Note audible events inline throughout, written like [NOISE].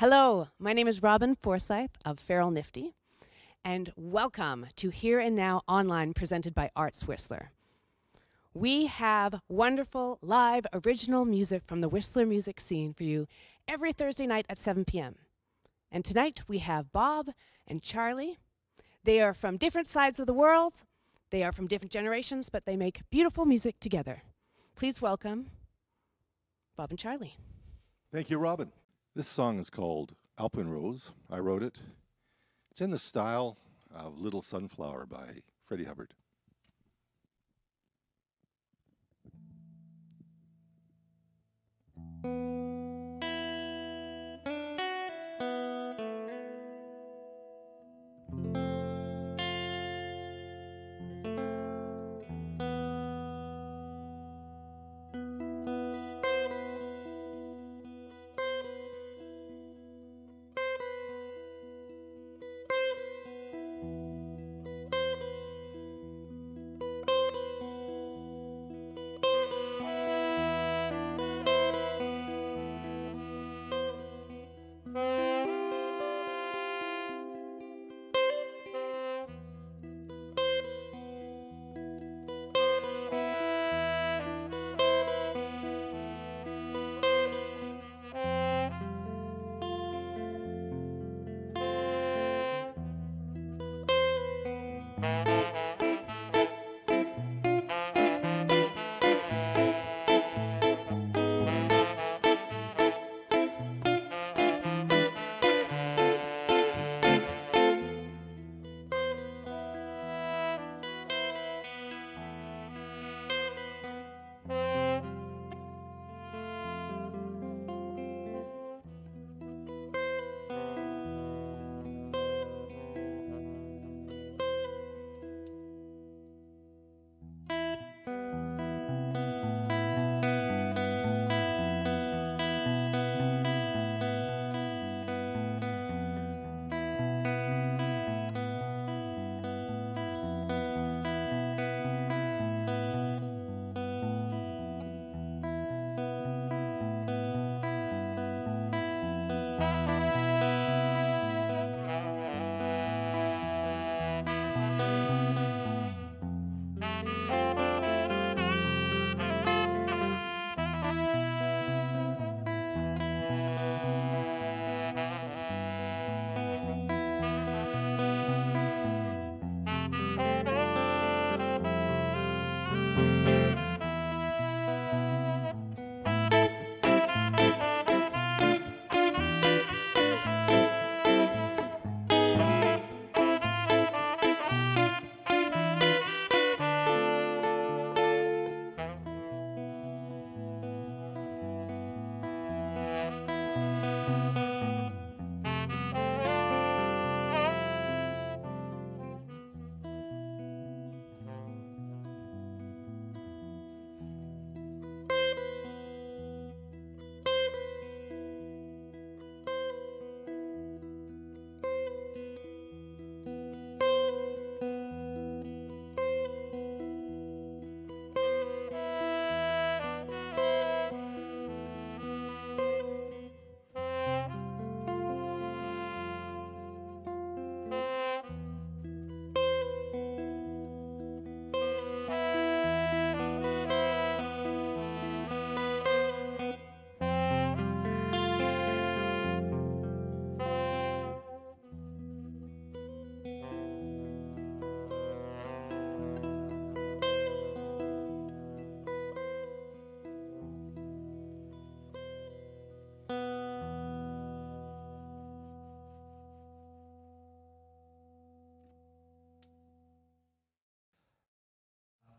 Hello, my name is Robin Forsyth of Feral Nifty, and welcome to Hear and Now Online presented by Arts Whistler. We have wonderful live original music from the Whistler music scene for you every Thursday night at 7 p.m. And tonight we have Bob and Charlie. They are from different sides of the world, they are from different generations, but they make beautiful music together. Please welcome Bob and Charlie. Thank you, Robin. This song is called Alpenrose. I wrote it. It's in the style of Little Sunflower by Freddie Hubbard.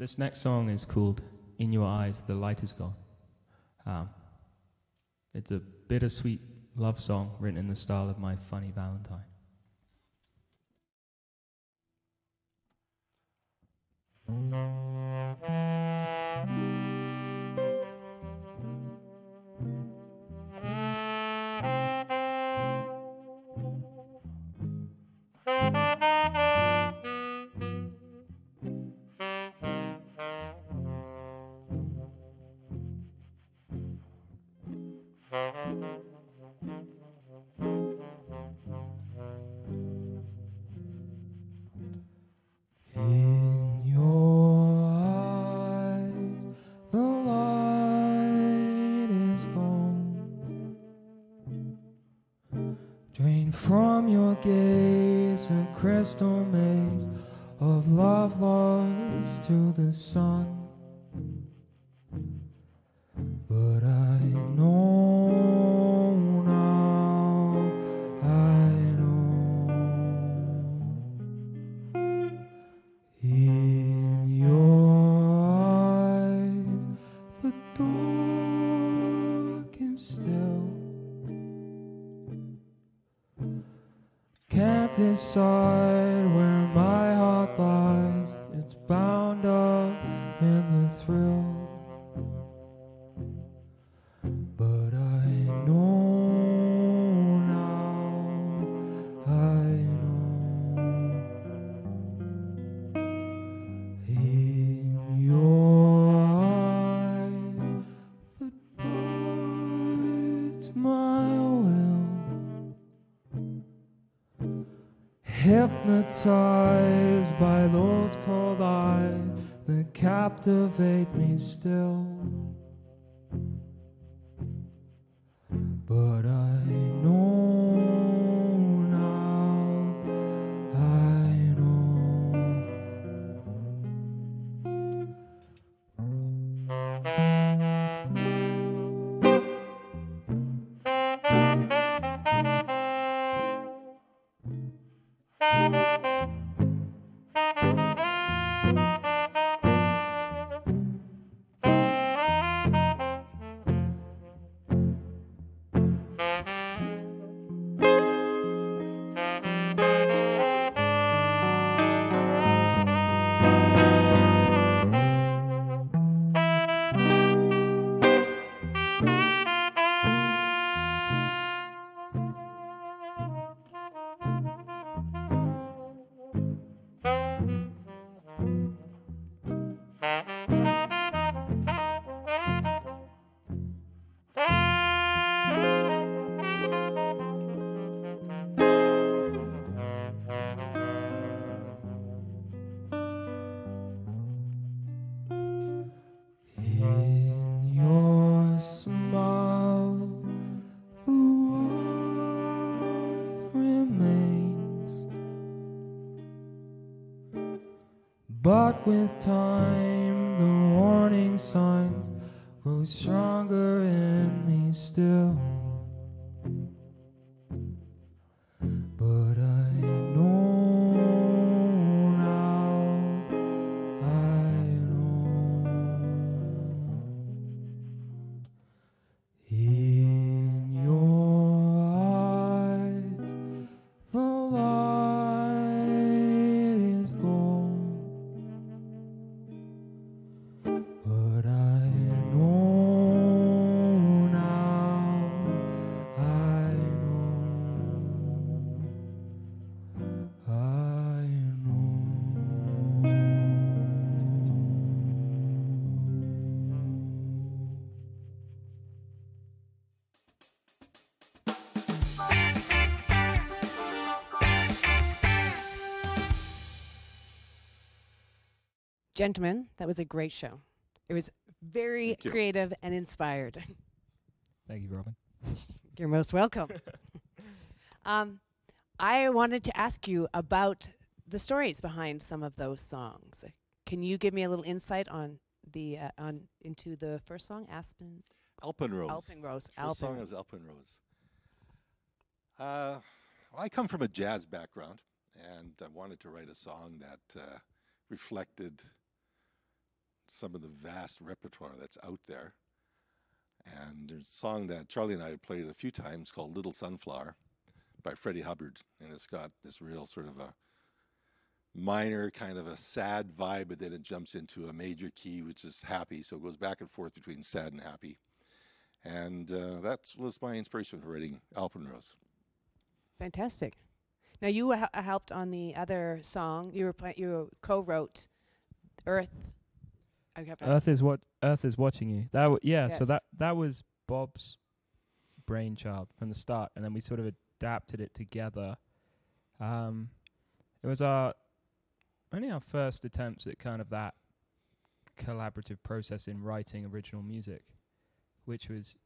This next song is called In Your Eyes, The Light Is Gone. Um, it's a bittersweet love song written in the style of my funny Valentine. [LAUGHS] But I with time, Gentlemen, that was a great show. It was very creative and inspired. Thank you, Robin. [LAUGHS] You're most welcome. [LAUGHS] um, I wanted to ask you about the stories behind some of those songs. Can you give me a little insight on the uh, on into the first song, Aspen Alpenrose. Alpenrose? First song Alpenrose. is Alpenrose. Uh, I come from a jazz background, and I wanted to write a song that uh, reflected some of the vast repertoire that's out there. And there's a song that Charlie and I have played a few times called Little Sunflower by Freddie Hubbard. And it's got this real sort of a minor, kind of a sad vibe, but then it jumps into a major key, which is happy. So it goes back and forth between sad and happy. And uh, that was my inspiration for writing Alpenrose. Fantastic. Now you helped on the other song. You were you co-wrote Earth. Kept Earth is what Earth is watching you. That w- yeah. So that that was Bob's brainchild from the start, and then we sort of adapted it together. Um, it was our only our first attempts at kind of that collaborative process in writing original music, which was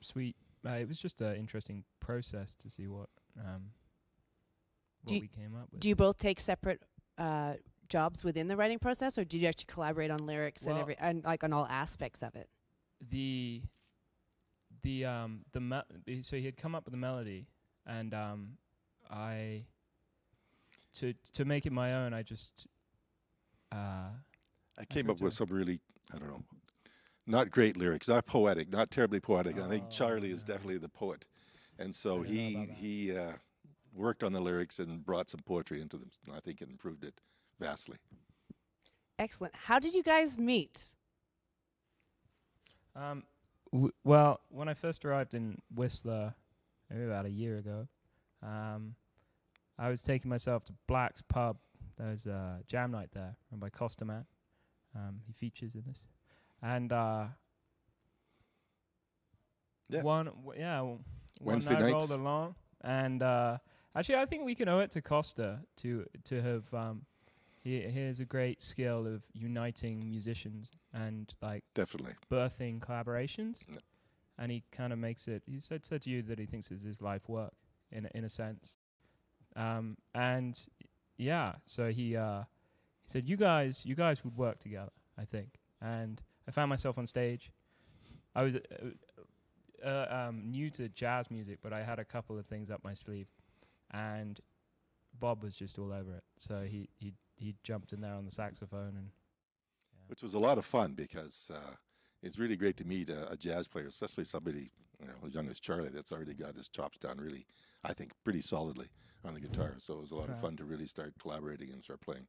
sweet uh, it was just an interesting process to see what um, Do what you- we came up with. Do you both take separate uh, jobs within the writing process, or do you actually collaborate on lyrics and every and like on all aspects of it? the the um the me- so he had come up with the melody and um I to to make it my own I just uh I came heard up with you. some really, I don't know, not great lyrics, not poetic, not terribly poetic. I think Oh, Charlie is definitely the poet, and so I didn't know he he uh, worked on the lyrics and brought some poetry into them. and I think it improved it vastly. Excellent. How did you guys meet? um w- well when I first arrived in Whistler maybe about a year ago um I was taking myself to Black's pub there's a jam night there run by Costa Man um he features in this and uh Yeah. one w- yeah w- Wednesday one night nights. rolled along and uh actually I think we can owe it to Costa to to have um he he has a great skill of uniting musicians and like Definitely. birthing collaborations. Yeah. and he kind of makes it he said said to you that he thinks it's his life work in a, in a sense. Um and yeah so he uh he said you guys you guys would work together i think. And i found myself on stage. I was uh, uh, um new to jazz music but i had a couple of things up my sleeve. And bob was just all over it. So he he he jumped in there on the saxophone and which was a lot of fun because uh, it's really great to meet a, a jazz player, especially somebody you know as young as Charlie that's already got his chops down really, I think, pretty solidly on the guitar. So it was a lot of fun to really start collaborating and start playing.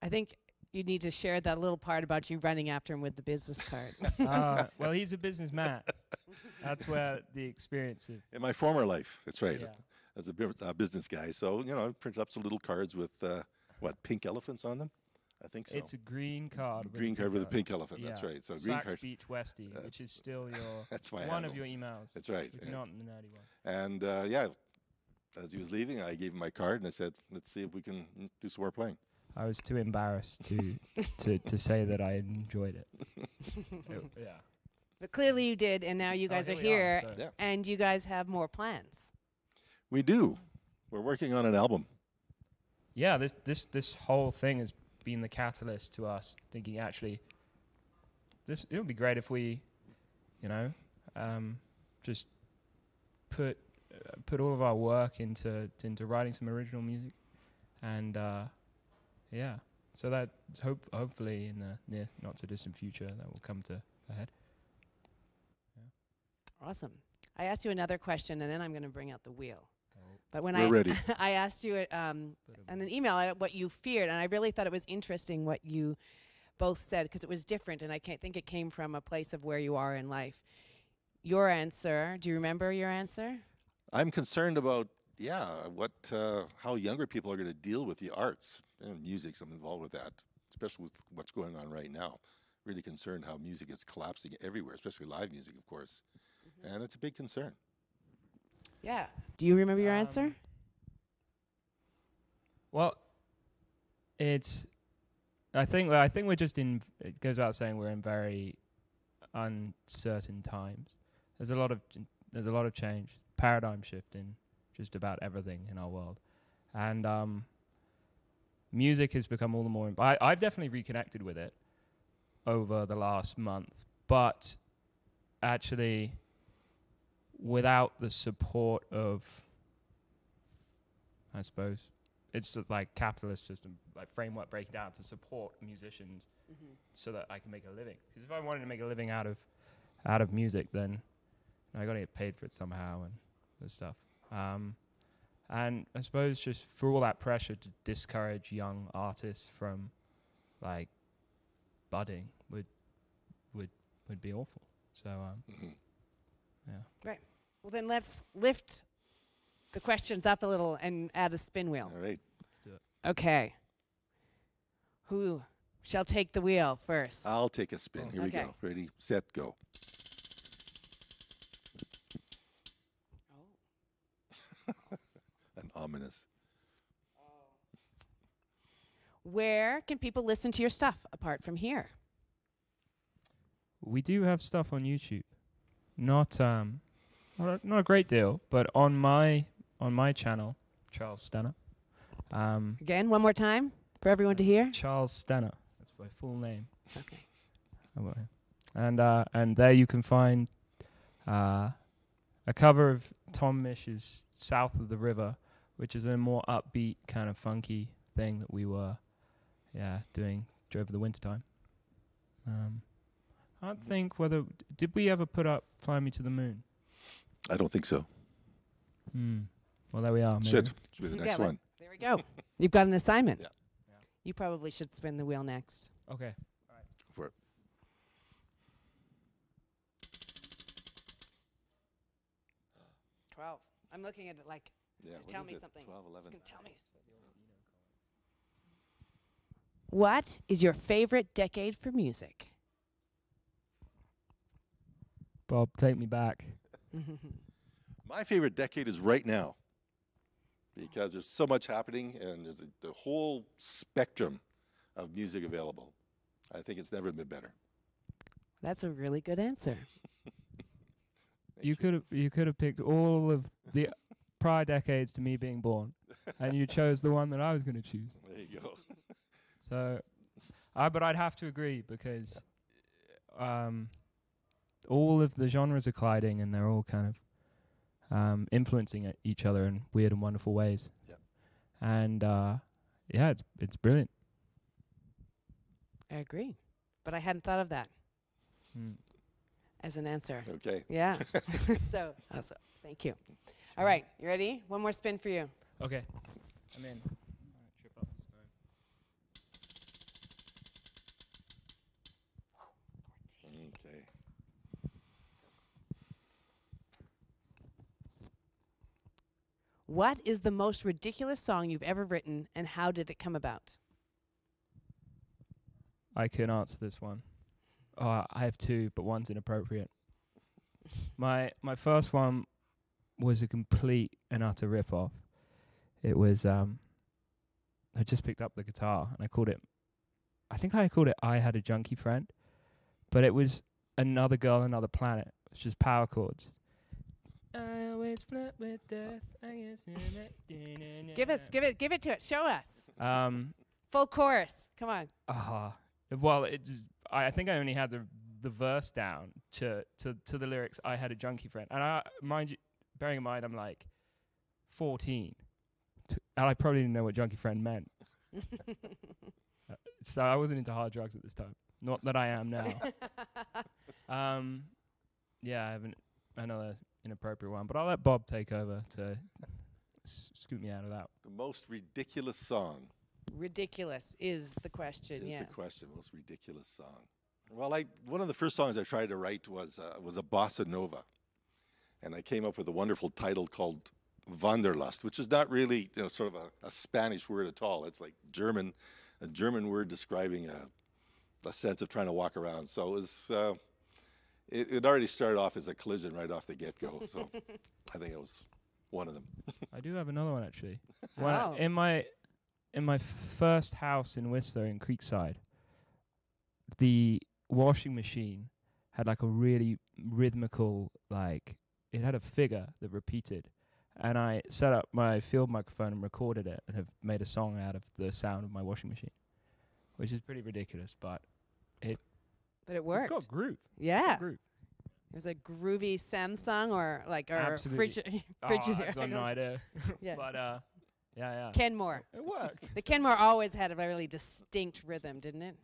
I think you need to share that little part about you running after him with the business card. [LAUGHS] uh, well, he's a businessman. That's where the experience is. In my former life, that's right, yeah. as a bu- uh, business guy. So you know, I printed up some little cards with uh, what pink elephants on them. I think so. It's a green card. with a green card with a pink elephant. That's right. So green card. Beach Westie, which is still [LAUGHS] your That's my one handle. of your emails. That's right. if yeah. not the nerdy one. And uh, yeah, as he was leaving, I gave him my card and I said, "Let's see if we can do some more playing." I was too embarrassed to [LAUGHS] to to say that I enjoyed it. [LAUGHS] It- yeah. but clearly you did, and now you Oh, guys are we here, so- Yeah. and you guys have more plans. We do. We're working on an album. Yeah, this this this whole thing has been the catalyst to us thinking actually this it would be great if we you know um, just put uh, put all of our work into into writing some original music and uh, yeah so that hope hopefully in the near not so distant future that will come to a head Awesome. I asked you another question, and then I'm going to bring out the wheel. But when We're I ready. [LAUGHS] I asked you it, um, in an email uh, what you feared, and I really thought it was interesting what you both said because it was different, and I can't think it came from a place of where you are in life. Your answer, do you remember your answer? I'm concerned about yeah, what uh, how younger people are going to deal with the arts and music. I'm involved with that, especially with what's going on right now. Really concerned how music is collapsing everywhere, especially live music, of course, and it's a big concern. Yeah. Do you remember your answer? Um, Well, it's. I think. Well, I think we're just in. It goes without saying we're in very uncertain times. There's a lot of. ch- There's a lot of change, paradigm shift in just about everything in our world, and um, music has become all the more. Imp- I, I've definitely reconnected with it over the last month, but actually, without the support of I suppose. It's just like capitalist system, like framework breaking down to support musicians so that I can make a living. Because if I wanted to make a living out of out of music, then I got to get paid for it somehow and this stuff. Um, and I suppose just for all that pressure to discourage young artists from like budding would would would be awful. So um, Mhm. yeah. Well, then let's lift the questions up a little and add a spin wheel. All right, Let's do it. Okay. Who shall take the wheel first? I'll take a spin. Oh. Here we go. Ready, set, go. [LAUGHS] An ominous. Where can people listen to your stuff apart from here? We do have stuff on YouTube. Not um not a, not a great deal, but on my on my channel, Charles Stenner. Um, Again, one more time for everyone to hear. Charles Stenner. That's my full name. Okay. How about him? And uh, and there you can find uh, a cover of Tom Misch's "South of the River," which is a more upbeat kind of funky thing that we were, yeah, doing over the winter time. Um, I don't think whether did we ever put up "Fly Me to the Moon." I don't think so. Hmm. Well, there we are. maybe. Should. Should be the Yeah, next let- one. There we go. You've got an assignment. Yeah. Yeah. You probably should spin the wheel next. Okay. For it. Twelve. I'm looking at it like Yeah, gonna what tell is me it? something. 12, it's 11. gonna tell me. What is your favorite decade for music? Bob, take me back. [LAUGHS] My favorite decade is right now because there's so much happening and there's a, the whole spectrum of music available. I think it's never been better. That's a really good answer. [LAUGHS] You could have you could have picked all of the [LAUGHS] prior decades to me being born, and you chose the one that I was going to choose. There you go. So, I but I'd have to agree because um, all of the genres are colliding and they're all kind of um, influencing each other in weird and wonderful ways. Yep. And uh, yeah, it's it's brilliant. I agree, but I hadn't thought of that Mm. as an answer. Okay. Yeah. [LAUGHS] [LAUGHS] so, so, thank you. All right, you ready? One more spin for you. Okay, I'm in. Trip up this time. Okay. What is the most ridiculous song you've ever written, and how did it come about? I can answer this one. Oh, I have two, but one's inappropriate. [LAUGHS] my my first one was a complete and utter rip off. It was um I just picked up the guitar and I called it I think I called it I had a junkie friend. But it was another girl, another planet. It's just power chords. I always flirt with death. I guess [LAUGHS] Give us, give it, give it to us. Show us. um Full chorus. Come on. Ah, well, it just, I, I think I only had the the verse down to, to to the lyrics. I had a junkie friend, and I mind you, bearing in mind I'm like 14, t- and I probably didn't know what junkie friend meant. [LAUGHS] So I wasn't into hard drugs at this time. Not that I am now. [LAUGHS] um, yeah, I have an, another inappropriate one, but I'll let Bob take over to [LAUGHS] s- scoot me out of that. The most ridiculous song Ridiculous is the question. is yes. the question. Most ridiculous song. Well, I one of the first songs I tried to write was uh, was a bossa nova, and I came up with a wonderful title called Wanderlust, which is not really you know sort of a, a Spanish word at all. It's like German, a German word describing a a sense of trying to walk around. So it was. Uh, it, it already started off as a collision right off the get go. So [LAUGHS] I think it was one of them. I do have another one actually. [LAUGHS] When Oh. in my in my first house in Whistler in Creekside, the washing machine had like a really rhythmical like it had a figure that repeated, and I set up my field microphone and recorded it and have made a song out of the sound of my washing machine, which is pretty ridiculous, but But it worked. it's got groove. It's got yeah. groove. It was a groovy Samsung or like or Absolutely. Frigi- [LAUGHS] Oh, I've got [LAUGHS] I no idea, [LAUGHS] Yeah. but uh, yeah, yeah, Kenmore. it worked. The Kenmore always had a really distinct rhythm, didn't it?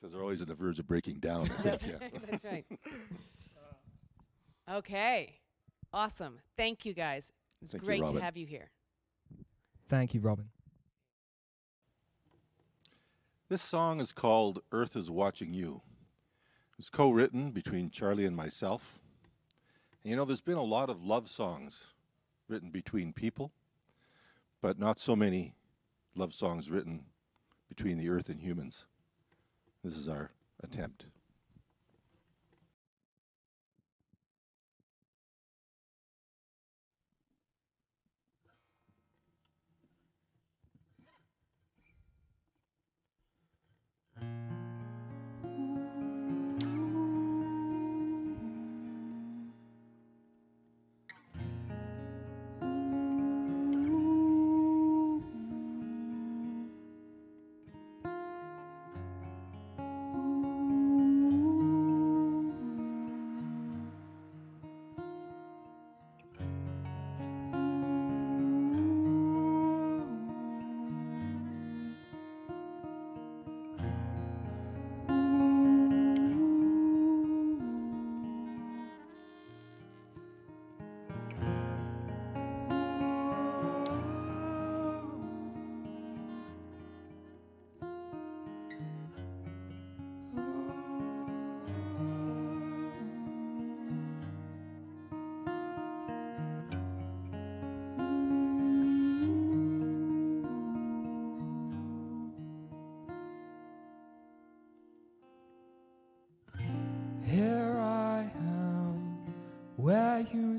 Because they're always on the verge of breaking down. That's yeah. right. That's right. Okay. Awesome. Thank you guys. It was you, great to have you here. Thank you, Robin. This song is called Earth is Watching You. It was co written between Charlie and myself. And you know, there's been a lot of love songs written between people, but not so many love songs written between the earth and humans. This is our attempt.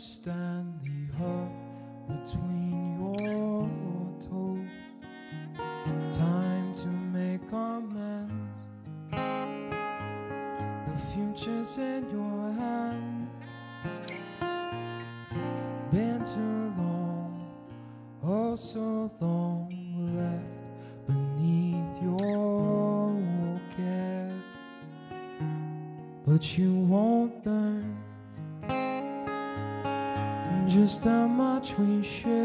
Stand the hurt between your toes. Time to make amends. The future's in your hands. Been too long, oh so long left beneath your care. But you won't just how much we share.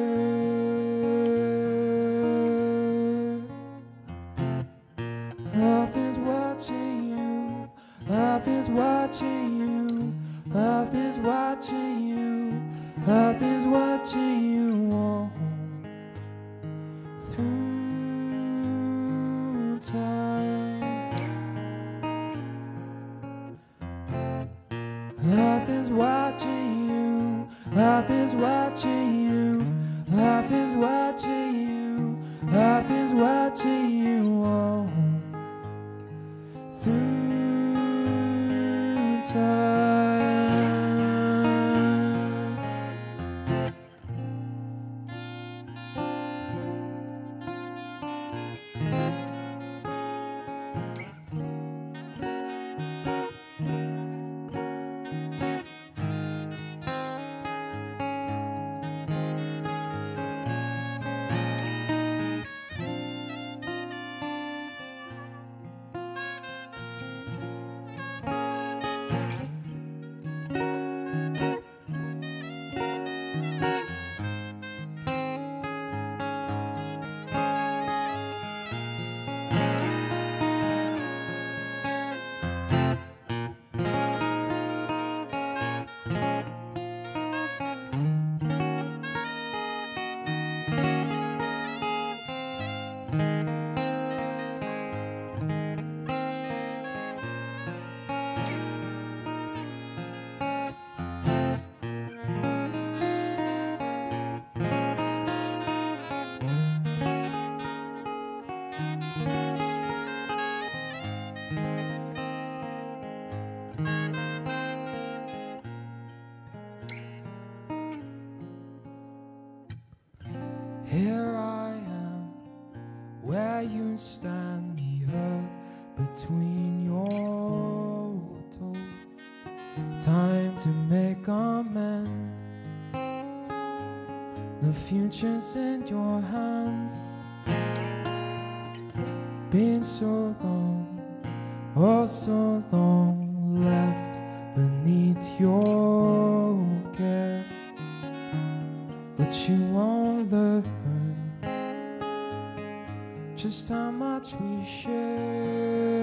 Here I am, where you stand, the earth between your toes. Time to make amends. The future's in your hands. Been so long, oh so long left beneath your care but you won't learn just how much we share.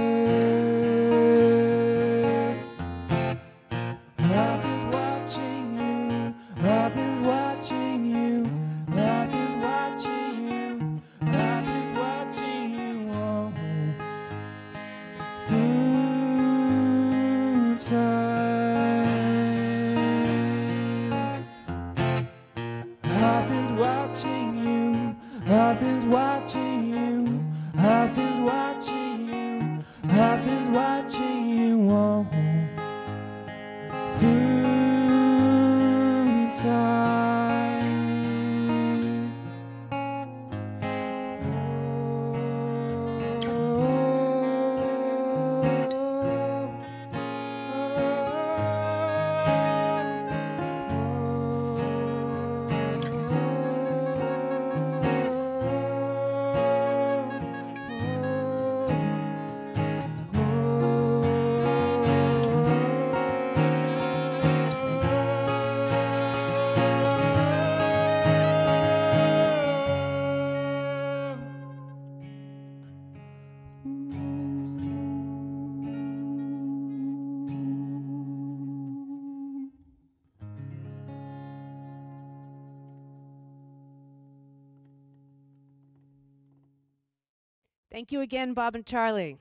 Earth is watching you. Earth is watching Thank you again, Bob and Charlie.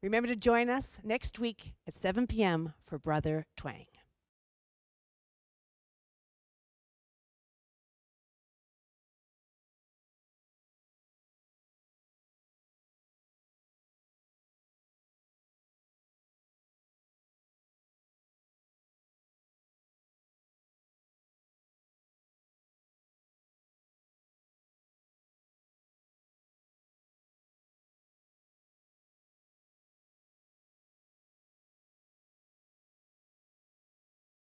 Remember to join us next week at 7 p.m. for Brother Twang.